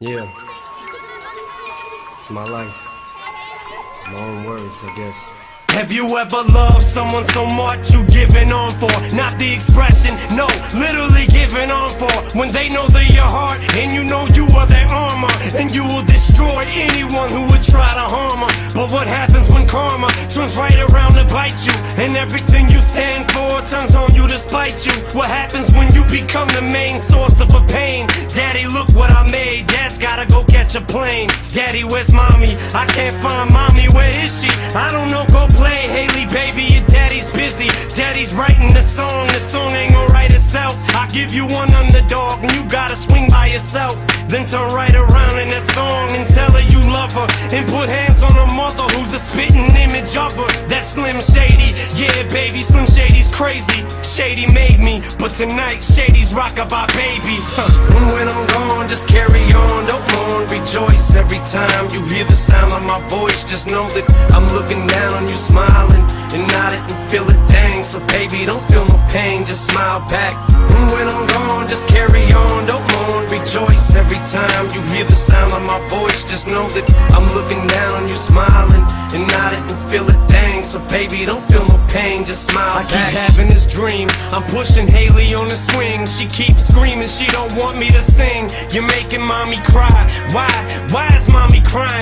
Yeah. It's my life. My own words, I guess. Have you ever loved someone so much you giving on for? Not the expression, no, literally giving on for. When they know they're your heart and you know you are their armor. And you will destroy anyone who would try to harm her. But what happens when karma turns right around to bite you? And everything you stand for turns on you to spite you. What happens when you become the main source of a pain? Daddy, look what I made. Dad's gotta go catch a plane. Daddy, where's mommy? I can't find mommy. Where is she? I don't know. Go play, Haley, baby. Your daddy's busy. Daddy's writing the song. The song ain't gonna write itself. I give you one underdog, and you gotta swing by yourself. Then turn right around in that song and tell her you love her. And put hands image. That Slim Shady. Yeah, baby, Slim Shady's crazy. Shady made me, but tonight Shady's rockabye baby. Huh. When I'm gone, just carry on, don't mourn, rejoice every time you hear the sound of my voice. Just know that I'm looking down on you, smiling and nodding and feel it dang. So baby, don't feel no pain, just smile back. When I'm gone, time you hear the sound of my voice. Just know that I'm looking down on you, smiling and nodding and feel it dang. So baby, don't feel no pain, just smile I back. keep having this dream, I'm pushing Haley on the swing. She keeps screaming, she don't want me to sing. You're making mommy cry. Why? Why is mommy crying?